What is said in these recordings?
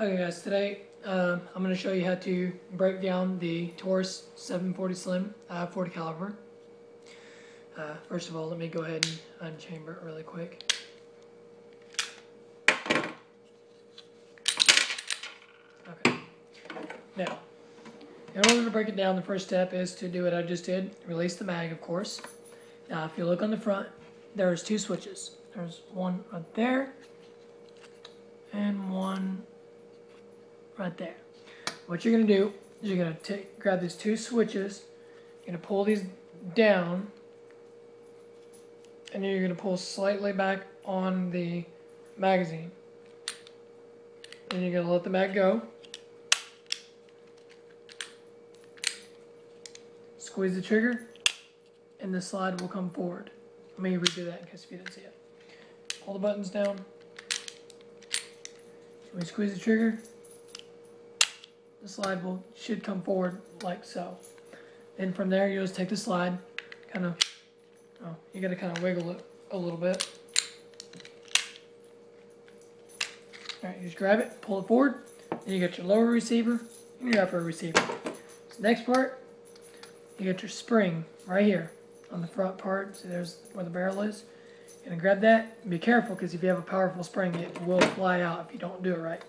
Okay guys, today uh, I'm going to show you how to break down the Taurus 740 Slim uh, 40 caliber. Uh, first of all, let me go ahead and unchamber it really quick. Okay. Now, in order to break it down, the first step is to do what I just did. Release the mag, of course. Now, if you look on the front, there's two switches. There's one right there and one right there. What you're going to do is you're going to take, grab these two switches, you're going to pull these down, and you're going to pull slightly back on the magazine. And you're going to let the mag go. Squeeze the trigger, and the slide will come forward. Let me redo that in case you didn't see it. Pull the buttons down. We squeeze the trigger, the slide will should come forward like so. And from there, you just take the slide, kind of, oh, you got to kind of wiggle it a little bit. All right, you just grab it, pull it forward, you got your lower receiver and your upper receiver. So next part, you got your spring right here on the front part. So there's where the barrel is. Gonna grab that. Be careful because if you have a powerful spring, it will fly out if you don't do it right.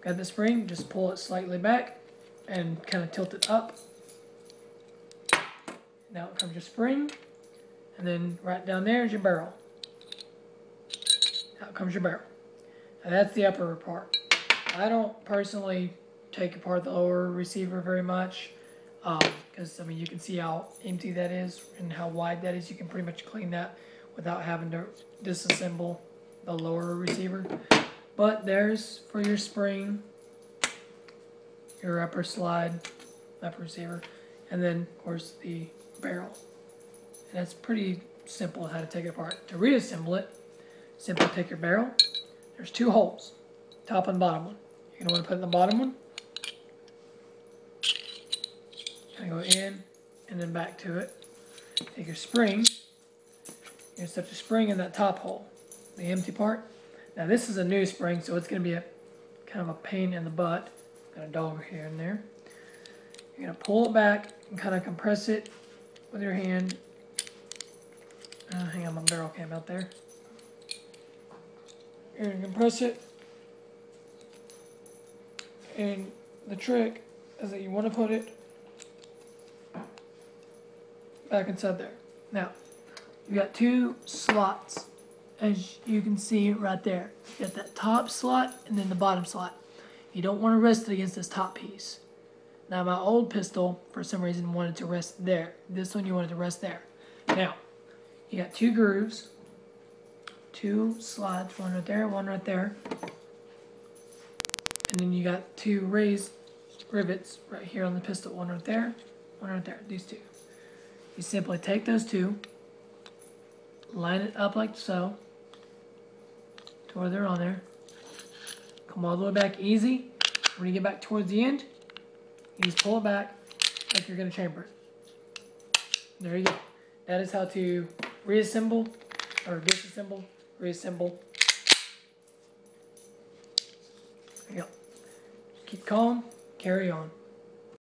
Grab the spring, just pull it slightly back and kind of tilt it up. Now it comes your spring, and then right down there is your barrel. Out comes your barrel. Now that's the upper part. I don't personally take apart the lower receiver very much because um, I mean you can see how empty that is and how wide that is. You can pretty much clean that without having to disassemble the lower receiver. But there's for your spring, your upper slide, upper receiver, and then of course the barrel. And that's pretty simple how to take it apart. To reassemble it, simply take your barrel. There's two holes, top and bottom one. You're gonna want to put in the bottom one. Of go in and then back to it. Take your spring. You such a spring in that top hole, the empty part. Now this is a new spring, so it's going to be a kind of a pain in the butt. Got a dog here and there. You're going to pull it back and kind of compress it with your hand. Uh, hang on, my barrel came out there. You're going to compress it. And the trick is that you want to put it back inside there. Now, you got two slots as you can see right there. You got that top slot and then the bottom slot. You don't want to rest it against this top piece. Now my old pistol, for some reason, wanted to rest there. This one you wanted to rest there. Now, you got two grooves, two slots, one right there, one right there. And then you got two raised rivets right here on the pistol, one right there, one right there, these two. You simply take those two, line it up like so, to where they're on there. Come all the way back easy. When you get back towards the end, you just pull it back like you're going to chamber it. There you go. That is how to reassemble or disassemble, reassemble. There you go. Keep calm, carry on.